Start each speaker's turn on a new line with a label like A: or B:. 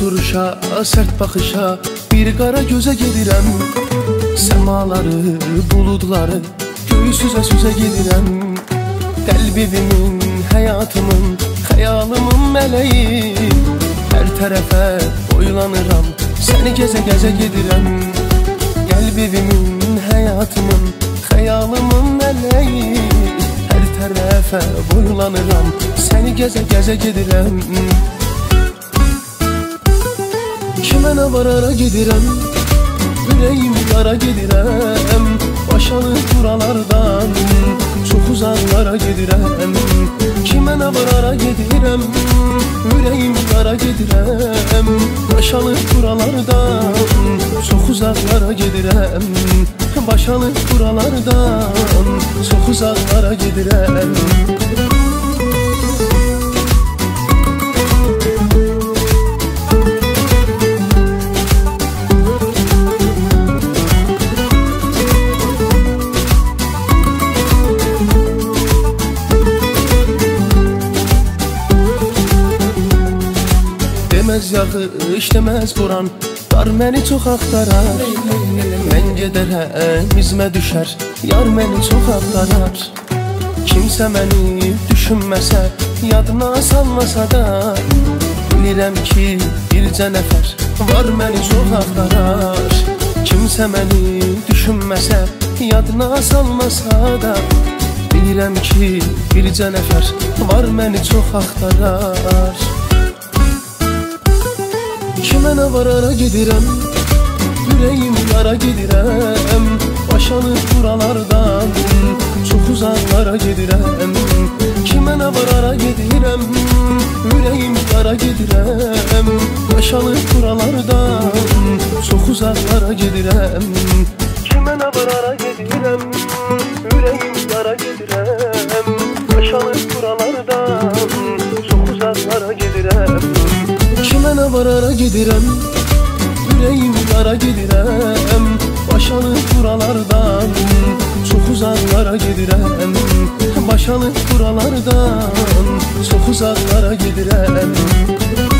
A: duruşa, sərt baxışa Bir qara gözə gedirəm Səmaları, buludları Göyü süzə süzə gedirəm Qəlbimin, həyatımın, xəyalımın mələyi Hər tərəfə boylanıram Səni gəzə-gəzə gedirəm Qəlbimin, həyatımın, xəyalımın mələyi Hər tərəfə boylanıram Səni gəzə-gəzə gedirəm Kimə nə var ara gedirəm Ürəyim yara gedirəm Başanı buralardan Çox uzaqlara gedirəm Kimə nə var ara gedirəm Ürəyim yara gedirəm Başanı buralardan Çox uzaqlara gedirəm Başanı buralardan Çox uzaqlara gedirəm Deməz yağış, deməz boran Qar məni çox axtarar Mən gedərəm, izmə düşər Yar məni çox axtarar Kimsə məni düşünməsə Yadına salmasa da Bilirəm ki, bircə nəfər Var məni çox axtarar Kimsə məni düşünməsə Yadına salmasa da Bilirəm ki, bircə nəfər Var məni çox axtarar Kimə nə var ara gedirəm Ürəyim yara gedirəm Başanı buralardan Çox uzaqlara gedirəm Kimə nə var ara gedirəm Ürəyim yara gedirəm Başanı buralardan Çox uzaqlara gedirəm Kimə nə var ara gedirəm Ürəyim yara gedirəm Başanı buralardan Çox uzaqlara gedirəm Kimə nə var ara gedirəm Ürəyim yara gedirəm Başanı buralardan Çox uzaqlara gedirəm Başanı buralardan Çox uzaqlara gedirəm